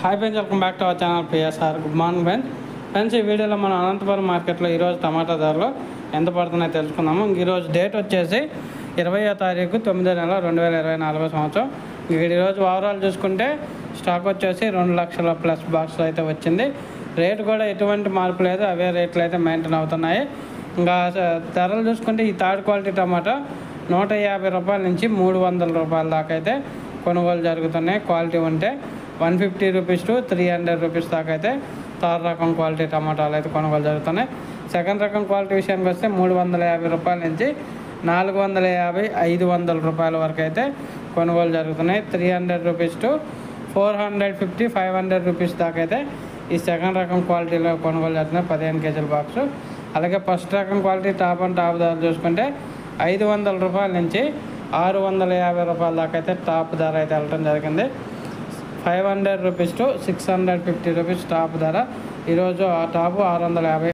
Hi friends welcome back to our channel PSR good morning friends friends ఈ వీడియోలో మనం అనంతపురం మార్కెట్లో ఈరోజు టమాటా ధరలు ఎంత పడుతున్నాయో తెలుసుకుందాము. ఈరోజు డేట్ వచ్చేసి ఇరవయో తారీఖు తొమ్మిదో నెల రెండు వేల ఇరవై నాలుగో సంవత్సరం. ఇంక ఈరోజు ఓవరాల్ చూసుకుంటే స్టాక్ వచ్చేసి రెండు లక్షల ప్లస్ బాక్స్లో అయితే వచ్చింది. రేటు కూడా ఎటువంటి మార్పు లేదు. అవే రేట్లు అయితే మెయింటైన్ అవుతున్నాయి. ఇంకా ధరలు చూసుకుంటే ఈ థర్డ్ క్వాలిటీ టమాటా నూట యాభై రూపాయల నుంచి మూడు వందల రూపాయల దాకా అయితే కొనుగోలు జరుగుతున్నాయి. క్వాలిటీ ఉంటే one fifty rupees to three hundred rupees దాకా అయితే థర్డ్ రకం క్వాలిటీ టమాటాలు అయితే కొనుగోలు జరుగుతున్నాయి. సెకండ్ రకం క్వాలిటీ విషయానికి వస్తే మూడు వందల యాభై రూపాయల నుంచి నాలుగు వందల యాభై ఐదు వందల రూపాయల వరకు అయితే కొనుగోలు జరుగుతున్నాయి. Three hundred rupees to four hundred fifty five hundred rupees దాకా అయితే ఈ సెకండ్ రకం క్వాలిటీలో కొనుగోలు జరుగుతున్నాయి. పదిహేను కేజీల బాక్స్. అలాగే ఫస్ట్ రకం క్వాలిటీ టాప్ అండ్ టాప్ ధర చూసుకుంటే ఐదు వందల రూపాయల నుంచి ఆరు వందల యాభై రూపాయల దాకా అయితే టాప్ ధర అయితే వెళ్ళడం జరిగింది. Five hundred rupees to six hundred fifty rupees top ధర. ఈరోజు ఆ టాపు ఆరు వందల యాభై